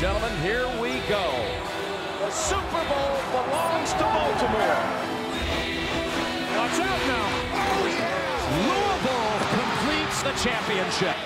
Gentlemen, here we go. The Super Bowl belongs to Baltimore. Watch out now. Louisville completes the championship.